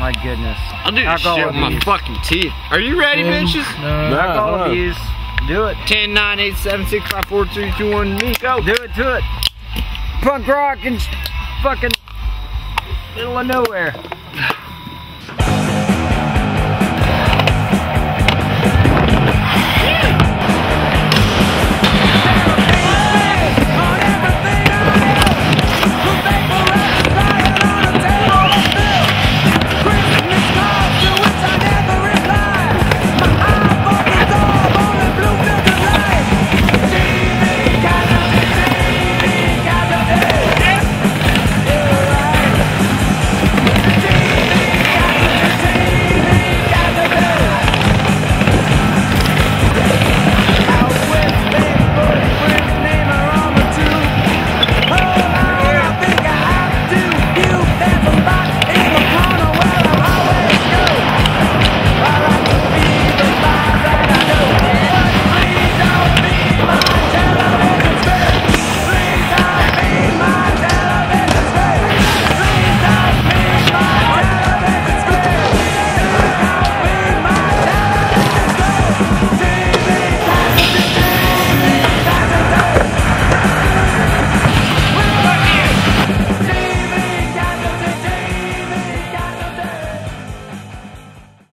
My goodness. I'll do this shit with my fucking teeth. Are you ready, mm, bitches? Alcohol these. Do it. 10, 9, 8, 7, 6, 5, 4, 3, 2, 1, me, go. Do it to it. Punk rock and fucking middle of nowhere.